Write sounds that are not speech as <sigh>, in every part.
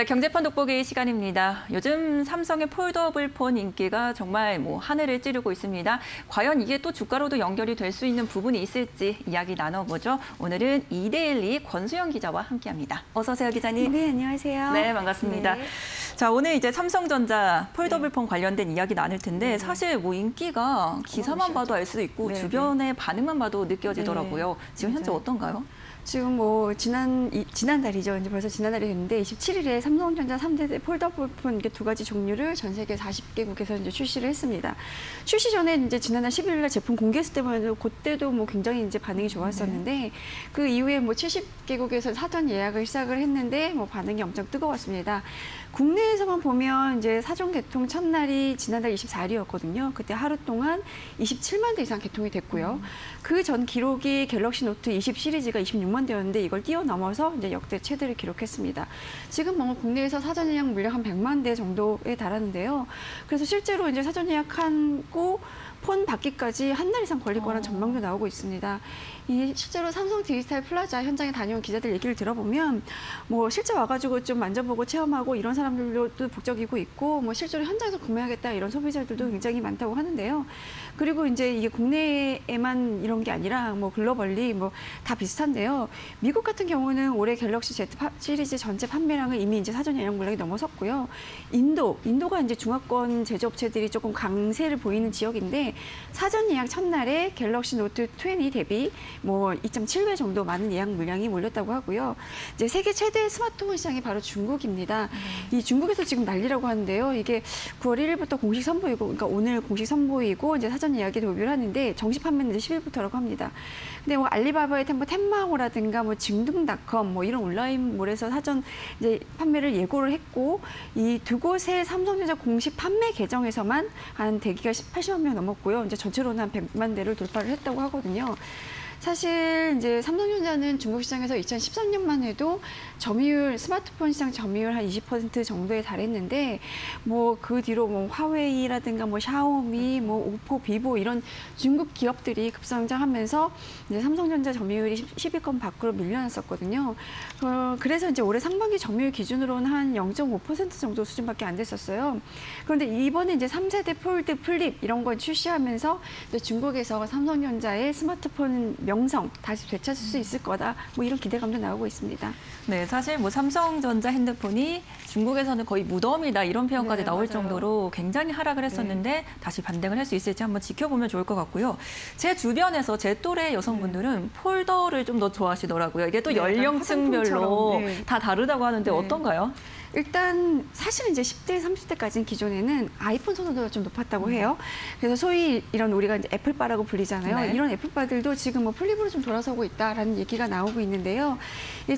네, 경제판 돋보기 시간입니다. 요즘 삼성의 폴더블 폰 인기가 정말 뭐 하늘을 찌르고 있습니다. 과연 이게 또 주가로도 연결이 될 수 있는 부분이 있을지 이야기 나눠보죠. 오늘은 이데일리 권수영 기자와 함께합니다. 어서 오세요, 기자님. 네, 안녕하세요. 네, 반갑습니다. 네. 자, 오늘 이제 삼성전자 폴더블 폰 관련된 이야기 나눌 텐데 네. 사실 뭐 인기가 기사만 봐도 알 수도 있고 네, 주변의 반응만 봐도 느껴지더라고요. 지금 현재. 어떤가요? 지금 뭐 지난 이, 지난달이죠. 이제 벌써 지난달이 됐는데 27일에 삼성전자 3대 폴더블폰 이게 두 가지 종류를 전 세계 40개국에서 이제 출시를 했습니다. 출시 전에 이제 지난달 11일 날 제품 공개했을 때만 그때도 뭐 굉장히 이제 반응이 좋았었는데 그 이후에 뭐 70개국에서 사전 예약을 시작을 했는데 뭐 반응이 엄청 뜨거웠습니다. 국내에서만 보면 이제 사전 개통 첫날이 지난달 24일이었거든요. 그때 하루 동안 27만 대 이상 개통이 됐고요. 그전 기록이 갤럭시 노트 20 시리즈가 26만 대였는데 이걸 뛰어넘어서 이제 역대 최대를 기록했습니다. 지금 뭐 국내에서 사전 예약 물량 한 100만 대 정도에 달하는데요. 그래서 실제로 이제 사전 예약하고 폰 받기까지 한 달 이상 걸릴 거라는 어. 전망도 나오고 있습니다. 이 실제로 삼성 디지털 플라자 현장에 다녀온 기자들 얘기를 들어보면 뭐 실제 와가지고 좀 만져보고 체험하고 이런 사람들도 북적이고 있고 뭐 실제로 현장에서 구매하겠다 이런 소비자들도 굉장히 많다고 하는데요. 그리고 이제 이게 국내에만 이런 게 아니라 뭐 globally 뭐 다 비슷한데요. 미국 같은 경우는 올해 갤럭시 Z 파- 시리즈 전체 판매량을 이미 이제 사전 예약 물량이 넘어섰고요. 인도, 인도가 이제 중화권 제조업체들이 조금 강세를 보이는 지역인데 사전 예약 첫날에 갤럭시 노트 20 대비 뭐 2.7배 정도 많은 예약 물량이 몰렸다고 하고요. 이제 세계 최대 스마트폰 시장이 바로 중국입니다. 이 중국에서 지금 난리라고 하는데요. 이게 9월 1일부터 공식 선보이고, 그러니까 오늘 공식 선보이고 이제 사전 예약이 도입을 하는데 정식 판매는 이제 10일부터라고 합니다. 근데 뭐 알리바바의 템뭐 텐마호라든가 뭐 징둥닷컴 뭐 이런 온라인몰에서 사전 이제 판매를 예고를 했고 이 두 곳의 삼성전자 공식 판매 계정에서만 한 대기가 80만 명 넘었고요. 이제 전체로는 한 100만 대를 돌파를 했다고 하거든요. 사실 이제 삼성전자는 중국 시장에서 2013년만 해도 점유율 스마트폰 시장 점유율 한 20% 정도에 달했는데 뭐 그 뒤로 뭐 화웨이라든가 뭐 샤오미 뭐 오포 비보 이런 중국 기업들이 급성장하면서 이제 삼성전자 점유율이 10위권 밖으로 밀려났었거든요. 어, 그래서 이제 올해 상반기 점유율 기준으로는 한 0.5% 정도 수준밖에 안 됐었어요. 그런데 이번에 이제 3세대 폴드 플립 이런 걸 출시하면서 중국에서 삼성전자의 스마트폰 명성 다시 되찾을 수 있을 거다. 뭐 이런 기대감도 나오고 있습니다. 네, 사실 뭐 삼성전자 핸드폰이 중국에서는 거의 무덤이다 이런 표현까지 네, 나올 맞아요. 네. 정도로 굉장히 하락을 했었는데 다시 반등을 할 수 있을지 한번 지켜보면 좋을 것 같고요. 제 주변에서 제 또래 여성분들은 폴더를 좀 더 좋아하시더라고요. 이게 또 네, 연령층별로 네. 다 다르다고 하는데 네. 어떤가요? 일단 사실은 이제 10대, 30대까지는 기존에는 아이폰 선호도가 좀 높았다고 해요. 그래서 소위 이런 우리가 이제 애플빠라고 불리잖아요. 네. 이런 애플빠들도 지금 뭐 플립으로 좀 돌아서고 있다라는 얘기가 나오고 있는데요.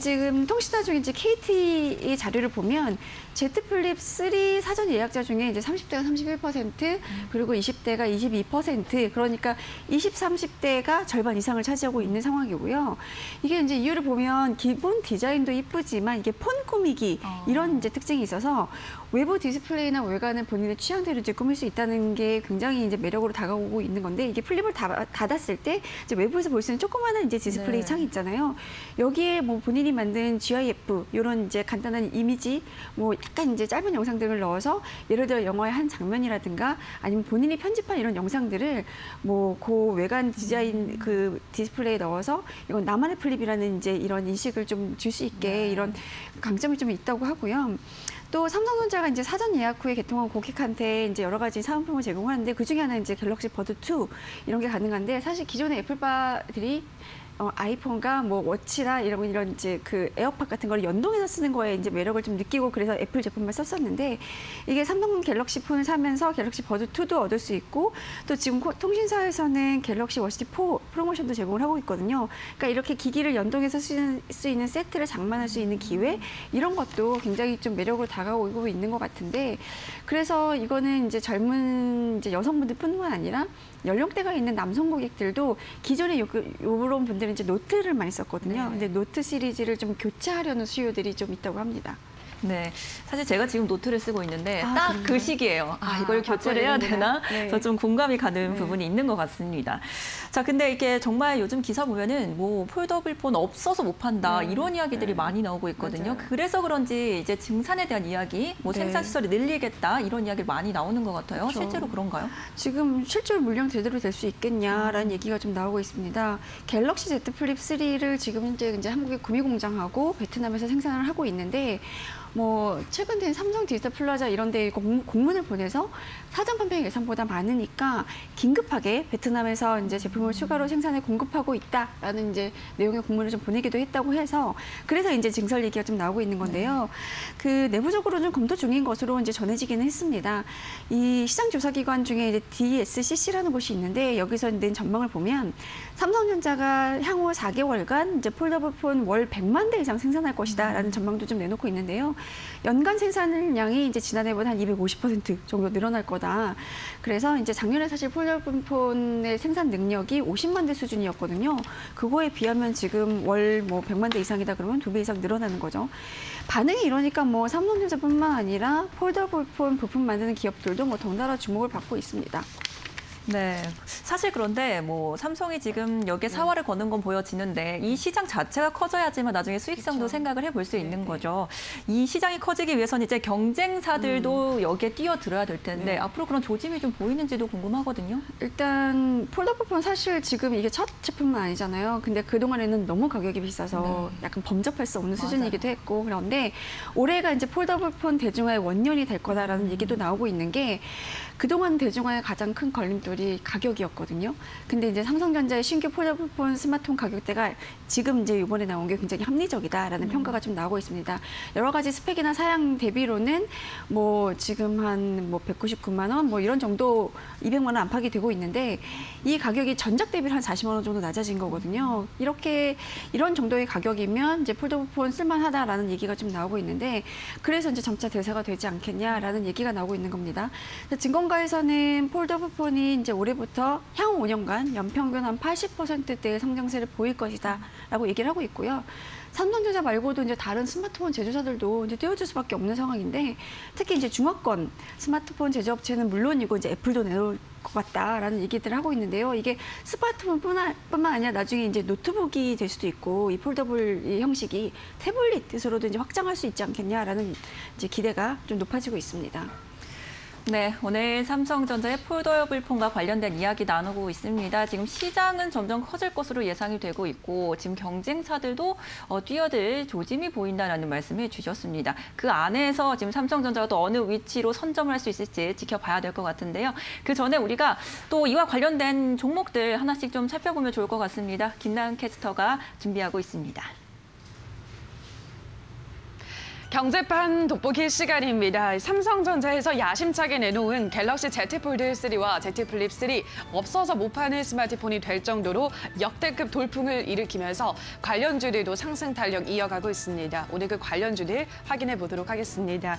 지금 통신사 중에 이제 KT의 자료를 보면 Z 플립 3 사전 예약자 중에 이제 30대가 31% 그리고 20대가 22% 그러니까 20, 30대가 절반 이상을 차지하고 있는 상황이고요. 이게 이제 이유를 보면 기본 디자인도 이쁘지만 이게 폰 꾸미기 어. 이런 이제 특징이 있어서 외부 디스플레이나 외관은 본인의 취향대로 이제 꾸밀 수 있다는 게 굉장히 이제 매력으로 다가오고 있는 건데 이게 플립을 닫- 닫았을 때 이제 외부에서 볼 수 있는 조그마한 이제 디스플레이 네. 창이 있잖아요. 여기에 뭐 본인이 만든 GIF 이런 이제 간단한 이미지 뭐 약간 이제 짧은 영상들을 넣어서 예를 들어 영화의 한 장면이라든가 아니면 본인이 편집한 이런 영상들을 뭐 그 외관 디자인 그 디스플레이에 넣어서 이건 나만의 플립이라는 이제 이런 인식을 좀 줄 수 있게 네. 이런 강점이 좀 있다고 하고요. 또 삼성전자가 이제 사전 예약 후에 개통한 고객한테 이제 여러 가지 사은품을 제공하는데 그 중에 하나는 이제 갤럭시 버즈 2 이런 게 가능한데 사실 기존의 애플빠들이 어, 아이폰과 뭐 워치나 이런 이런 이제 그 에어팟 같은 걸 연동해서 쓰는 거에 이제 매력을 좀 느끼고 그래서 애플 제품만 썼었는데 이게 삼성 갤럭시 폰을 사면서 갤럭시 버즈 2도 얻을 수 있고 또 지금 코- 통신사에서는 갤럭시 워치 4 프로모션도 제공을 하고 있거든요. 그러니까 이렇게 기기를 연동해서 쓸 수 있는 세트를 장만할 수 있는 기회 이런 것도 굉장히 좀 매력으로 다가오고 있는 것 같은데 그래서 이거는 이제 젊은 이제 여성분들뿐만 아니라 연령대가 있는 남성 고객들도 기존에 요, 요런 분들은 이제 노트를 많이 썼거든요. 네. 근데 노트 시리즈를 좀 교체하려는 수요들이 좀 있다고 합니다. 네, 사실 제가 지금 노트를 쓰고 있는데 아, 딱 그런가요? 그 시기예요. 아, 아, 이걸 교체를 해야 바꿔야 되나? 네. 그래서 좀 공감이 가는 네. 부분이 있는 것 같습니다. 자, 근데 이게 정말 요즘 기사 보면은 뭐 폴더블 폰 없어서 못 판다 네. 이런 이야기들이 네. 많이 나오고 있거든요. 맞아요. 그래서 그런지 이제 증산에 대한 이야기, 뭐 네. 생산 시설을 늘리겠다 이런 이야기 많이 나오는 것 같아요. 그렇죠. 실제로 그런가요? 지금 실제로 물량 제대로 될 수 있겠냐라는 음. 얘기가 좀 나오고 있습니다. 갤럭시 Z 플립 3를 지금 현재 이제 한국의 구미 공장하고 베트남에서 생산을 하고 있는데 뭐 최근 된 삼성 디지털 플라자 이런 데 공- 공문을 보내서 사전 판매 예상보다 많으니까 긴급하게 베트남에서 이제 제품을 추가로 생산해 공급하고 있다라는 이제 내용의 공문을 좀 보내기도 했다고 해서 그래서 이제 증설 얘기가 좀 나오고 있는 건데요. 그 내부적으로 좀 검토 중인 것으로 이제 전해지기는 했습니다. 이 시장 조사 기관 중에 이제 DSCC라는 곳이 있는데 여기서 낸 전망을 보면 삼성전자가 향후 4개월간 이제 폴더블폰 월 100만 대 이상 생산할 것이다라는 전망도 좀 내놓고 있는데요. 연간 생산량이 이제 지난해보다 한 250% 정도 늘어날 거다. 그래서 이제 작년에 사실 폴더블폰의 생산 능력이 50만 대 수준이었거든요. 그거에 비하면 지금 월 뭐 100만 대 이상이다 그러면 두 배 이상 늘어나는 거죠. 반응이 이러니까 뭐 삼성전자뿐만 아니라 폴더블폰 부품 만드는 기업들도 뭐 덩달아 주목을 받고 있습니다. 네. 사실 그런데 뭐 삼성이 지금 여기에 네. 사활을 거는 건 보여지는데 이 시장 자체가 커져야지만 나중에 수익성도 그쵸. 생각을 해볼 수 네, 있는 네. 거죠. 이 시장이 커지기 위해서는 이제 경쟁사들도 여기에 뛰어들어야 될 텐데 음. 네. 앞으로 그런 조짐이 좀 보이는지도 궁금하거든요. 일단 폴더블폰 사실 지금 이게 첫 제품은 아니잖아요. 근데 그동안에는 너무 가격이 비싸서 약간 범접할 수 없는 네. 맞아요. 수준이기도 했고 그런데 올해가 이제 폴더블폰 대중화의 원년이 될 거다라는 음. 얘기도 나오고 있는 게 그동안 대중화의 가장 큰 걸림돌 이 가격이었거든요. 근데 이제 삼성전자의 신규 폴더블폰 스마트폰 가격대가 지금 이제 이번에 나온 게 굉장히 합리적이다라는 음. 평가가 좀 나오고 있습니다. 여러 가지 스펙이나 사양 대비로는 뭐 지금 한 뭐 199만 원 뭐 이런 정도 200만 원 안팎이 되고 있는데 이 가격이 전작 대비로 한 40만 원 정도 낮아진 거거든요. 이렇게 이런 정도의 가격이면 이제 폴더블폰 쓸만하다라는 얘기가 좀 나오고 있는데 그래서 이제 점차 대세가 되지 않겠냐라는 얘기가 나오고 있는 겁니다. 증권가에서는 폴더블폰이 이제 올해부터 향후 5년간 연평균 한 80%대의 성장세를 보일 것이다라고 얘기를 하고 있고요. 삼성전자 말고도 이제 다른 스마트폰 제조사들도 이제 뛰어들 수밖에 없는 상황인데 특히 이제 중화권 스마트폰 제조업체는 물론이고 이제 애플도 내놓을 것 같다라는 얘기들을 하고 있는데요. 이게 스마트폰뿐만 뿐만 아니라 나중에 이제 노트북이 될 수도 있고 이 폴더블 이 형식이 태블릿 으로도 이제 확장할 수 있지 않겠냐라는 이제 기대가 좀 높아지고 있습니다. 네, 오늘 삼성전자의 폴더블폰과 관련된 이야기 나누고 있습니다. 지금 시장은 점점 커질 것으로 예상이 되고 있고 지금 경쟁사들도 어, 뛰어들 조짐이 보인다라는 말씀을 주셨습니다. 그 안에서 지금 삼성전자가 또 어느 위치로 선점을 할 수 있을지 지켜봐야 될 것 같은데요. 그 전에 우리가 또 이와 관련된 종목들 하나씩 좀 살펴보면 좋을 것 같습니다. 김나은 캐스터가 준비하고 있습니다. 경제판 돋보기 시간입니다. 삼성전자에서 야심차게 내놓은 갤럭시 Z 폴드 3와 Z 플립 3 없어서 못 파는 스마트폰이 될 정도로 역대급 돌풍을 일으키면서 관련주들도 상승 탄력 이어가고 있습니다. 오늘 그 관련주들 확인해 보도록 하겠습니다.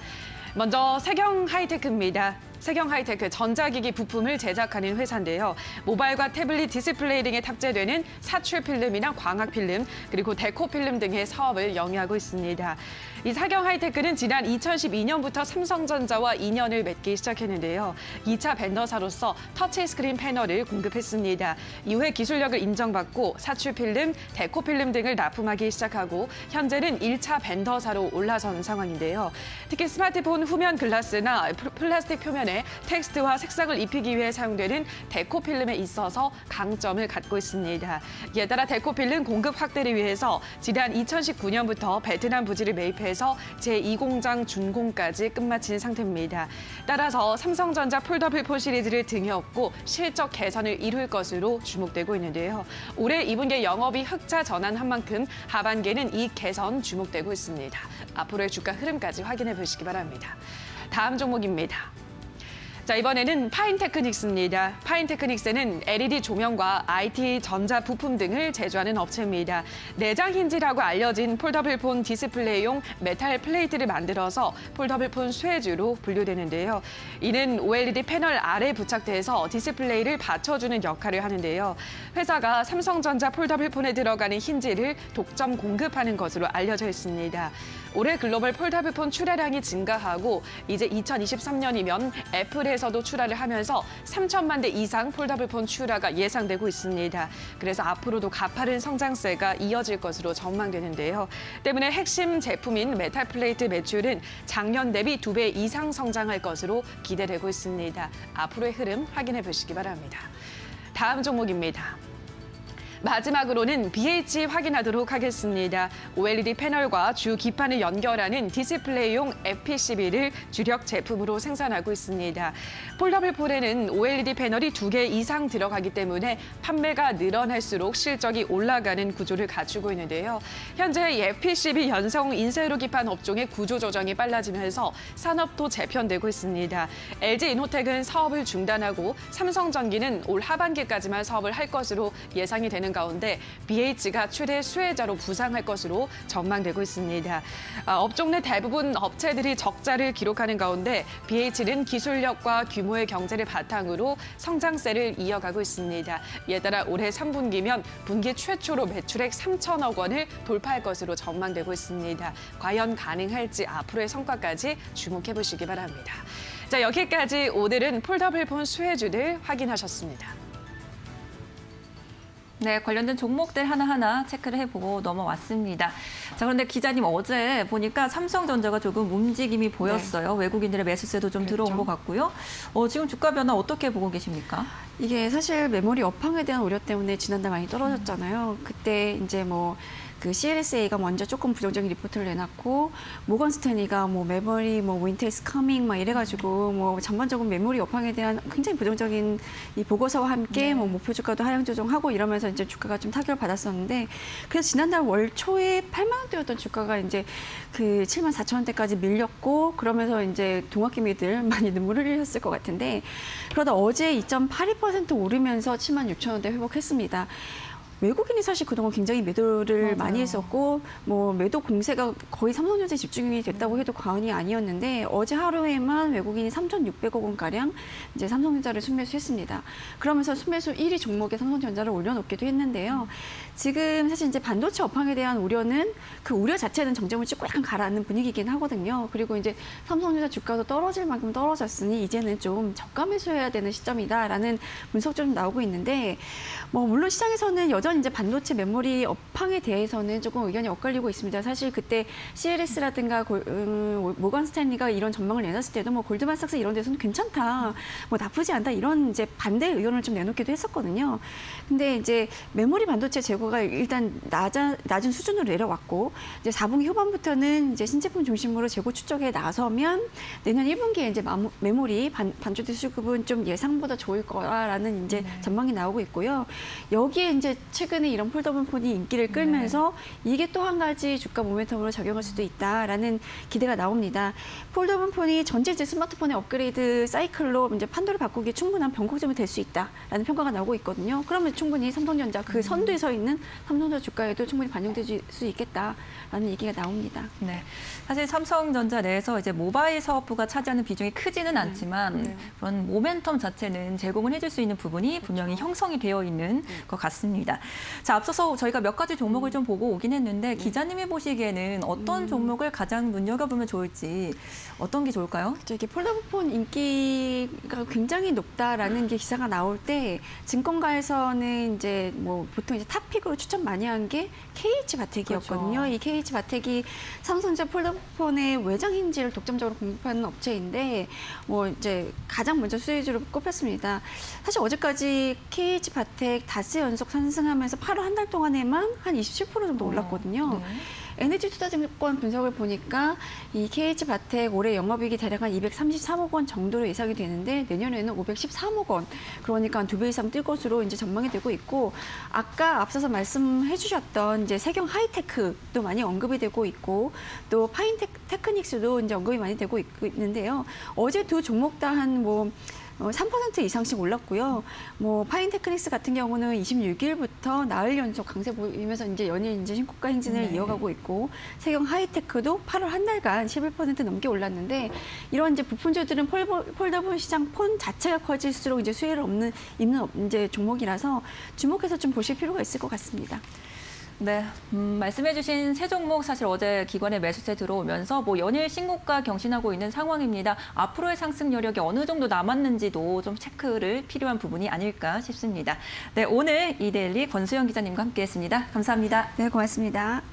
먼저 세경 하이테크입니다. 세경 하이테크 전자기기 부품을 제작하는 회사인데요. 모바일과 태블릿 디스플레이 등에 탑재되는 사출 필름이나 광학 필름, 그리고 데코 필름 등의 사업을 영위하고 있습니다. 이 세경 하이테크는 지난 2012년부터 삼성전자와 인연을 맺기 시작했는데요. 2차 벤더사로서 터치 스크린 패널을 공급했습니다. 이후에 기술력을 인정받고 사출 필름, 데코 필름 등을 납품하기 시작하고 현재는 1차 벤더사로 올라선 상황인데요. 특히 스마트폰 후면 글라스나 플라스틱 표면에 텍스트와 색상을 입히기 위해 사용되는 데코 필름에 있어서 강점을 갖고 있습니다. 이에 따라 데코 필름 공급 확대를 위해서 지난 2019년부터 베트남 부지를 매입해서 제2공장 준공까지 끝마친 상태입니다. 따라서 삼성전자 폴더블폰 시리즈를 등에 업고 실적 개선을 이룰 것으로 주목되고 있는데요. 올해 2분기 영업이익 흑자 전환한 만큼 하반기에는 이 개선 주목되고 있습니다. 앞으로의 주가 흐름까지 확인해 보시기 바랍니다. 다음 종목입니다. 자, 이번에는 파인테크닉스입니다. 파인테크닉스는 LED 조명과 IT 전자 부품 등을 제조하는 업체입니다. 내장 힌지라고 알려진 폴더블폰 디스플레이용 메탈 플레이트를 만들어서 폴더블폰 수혜주로 분류되는데요. 이는 OLED 패널 아래 부착돼서 디스플레이를 받쳐주는 역할을 하는데요. 회사가 삼성전자 폴더블폰에 들어가는 힌지를 독점 공급하는 것으로 알려져 있습니다. 올해 글로벌 폴더블폰 출하량이 증가하고 이제 2023년이면 애플 에서도 출하를 하면서 3천만 대 이상 폴더블폰 출하가 예상되고 있습니다. 그래서 앞으로도 가파른 성장세가 이어질 것으로 전망되는데요. 때문에 핵심 제품인 메탈 플레이트 매출은 작년 대비 두 배 이상 성장할 것으로 기대되고 있습니다. 앞으로의 흐름 확인해 보시기 바랍니다. 다음 종목입니다. 마지막으로는 BH 확인하도록 하겠습니다. OLED 패널과 주 기판을 연결하는 디스플레이용 FPCB를 주력 제품으로 생산하고 있습니다. 폴더블 폰에는 OLED 패널이 두 개 이상 들어가기 때문에 판매가 늘어날수록 실적이 올라가는 구조를 갖추고 있는데요. 현재 이 FPCB 연성 인쇄회로 기판 업종의 구조 조정이 빨라지면서 산업도 재편되고 있습니다. LG 이노텍은 사업을 중단하고 삼성전기는 올 하반기까지만 사업을 할 것으로 예상이 되는 가운데 BH가 최대 수혜자로 부상할 것으로 전망되고 있습니다. 아, 업종 내 대부분 업체들이 적자를 기록하는 가운데 BH는 기술력과 규모의 경제를 바탕으로 성장세를 이어가고 있습니다. 이에 따라 올해 3분기면 분기 최초로 매출액 3천억 원을 돌파할 것으로 전망되고 있습니다. 과연 가능할지 앞으로의 성과까지 주목해 보시기 바랍니다. 자, 여기까지 오늘은 폴더블폰 수혜주들 확인하셨습니다. 네, 관련된 종목들 하나하나 체크를 해보고 넘어왔습니다. 자, 그런데 기자님 어제 보니까 삼성전자가 조금 움직임이 보였어요. 외국인들의 매수세도 좀 들어온 그렇죠. 것 같고요. 어, 지금 주가 변화 어떻게 보고 계십니까? 이게 사실 메모리 업황에 대한 우려 때문에 지난달 많이 떨어졌잖아요. 그때 이제 뭐 그 CLSA가 먼저 조금 부정적인 리포트를 내놨고 모건 스탠리가 뭐 메모리 뭐 Winter is coming 막 이래가지고 뭐 전반적으로 메모리 업황에 대한 굉장히 부정적인 이 보고서와 함께 뭐 목표 주가도 하향 조정하고 이러면서 이제 주가가 좀 타격을 받았었는데 그래서 지난달 월 초에 8만 원대였던 주가가 이제 그 7만 4천 원대까지 밀렸고 그러면서 이제 동학개미들 <laughs> 많이 눈물을 흘렸을 것 같은데 그러다 어제 2.82% 오르면서 7만 6천 원대 회복했습니다. 외국인이 사실 그동안 굉장히 매도를 맞아요. 많이 했었고 뭐 매도 공세가 거의 삼성전자에 집중이 됐다고 해도 과언이 아니었는데 어제 하루에만 외국인이 3,600억 원 가량 이제 삼성전자를 순매수했습니다. 그러면서 순매수 1위 종목에 삼성전자를 올려놓기도 했는데요. 지금 사실 이제 반도체 업황에 대한 우려는 그 우려 자체는 정점을 찍고 약간 가라앉는 분위기긴 하거든요. 그리고 이제 삼성전자 주가도 떨어질 만큼 떨어졌으니 이제는 좀 저가 매수해야 되는 시점이다라는 분석 좀 나오고 있는데 뭐 물론 시장에서는 여전히 이제 반도체 메모리 업황에 대해서는 조금 의견이 엇갈리고 있습니다. 사실 그때 CLS라든가 골, 음, 모건 스탠리가 이런 전망을 내놨을 때도 뭐 골드만삭스 이런 데서는 괜찮다, 뭐 나쁘지 않다 이런 이제 반대 의견을 좀 내놓기도 했었거든요. 근데 이제 메모리 반도체 재고가 일단 낮아, 낮은 수준으로 내려왔고 이제 4분기 후반부터는 이제 신제품 중심으로 재고 추적에 나서면 내년 1분기에 이제 마모- 메모리 반, 반도체 수급은 좀 예상보다 좋을 거라는 이제 전망이 나오고 있고요. 여기에 이제 최 근에 이런 폴더블 폰이 인기를 끌면서 이게 또 한 가지 주가 모멘텀으로 작용할 수도 있다라는 기대가 나옵니다. 폴더블 폰이 전체 스마트폰의 업그레이드 사이클로 이제 판도를 바꾸기 충분한 변곡점이 될 수 있다라는 평가가 나오고 있거든요. 그러면 충분히 삼성전자 그 선두에 서 있는 삼성전자 주가에도 충분히 반영될 수 있겠다라는 얘기가 나옵니다. 네. 사실 삼성전자 내에서 이제 모바일 사업부가 차지하는 비중이 크지는 않지만 네. 그런 모멘텀 자체는 제공을 해줄 수 있는 부분이 분명히 형성이 되어 있는 것 같습니다. 자, 앞서서 저희가 몇 가지 종목을 좀 보고 오긴 했는데 기자님이 보시기에는 어떤 종목을 가장 눈여겨보면 좋을지 어떤 게 좋을까요? 저 이게 폴더블폰 인기가 굉장히 높다라는 게 기사가 나올 때 증권가에서는 이제 뭐 보통 이제 탑픽으로 추천 많이 한 게 KH 바텍이었거든요. 그렇죠. 이 KH 바텍이 삼성전자 폴더폰의 외장 힌지를 독점적으로 공급하는 업체인데 뭐 이제 가장 먼저 수혜주로 꼽혔습니다. 사실 어제까지 KH 바텍 다스 연속 상승한 상승 하면서 8월 한 달 동안에만 한 27% 정도 올랐거든요. 네. NH투자증권 분석을 보니까 이 KH바텍 올해 영업이익이 대략 한 233억 원 정도로 예상이 되는데 내년에는 513억 원, 그러니까 한 두 배 이상 뛸 것으로 이제 전망이 되고 있고 아까 앞서서 말씀해 주셨던 이제 세경 하이테크도 많이 언급이 되고 있고 또 파인테크닉스도 이제 언급이 많이 되고 있- 있는데요. 어제 두 종목 다 한뭐 어, 3% 이상씩 올랐고요. 뭐 파인테크닉스 같은 경우는 26일부터 나흘 연속 강세 보이면서 이제 연일 이제 신고가 행진을 네. 이어가고 있고 세경 하이테크도 8월 한 달간 11% 넘게 올랐는데 이런 이제 부품주들은 폴더, 폴더블 시장 폰 자체가 커질수록 이제 수혜를 얻는 있는 업- 이제 종목이라서 주목해서 좀 보실 필요가 있을 것 같습니다. 네, 음, 말씀해주신 세 종목 사실 어제 기관의 매수세 들어오면서 뭐 연일 신고가 경신하고 있는 상황입니다. 앞으로의 상승 여력이 어느 정도 남았는지도 좀 체크를 필요한 부분이 아닐까 싶습니다. 네, 오늘 이데일리 권수영 기자님과 함께했습니다. 감사합니다. 네, 고맙습니다.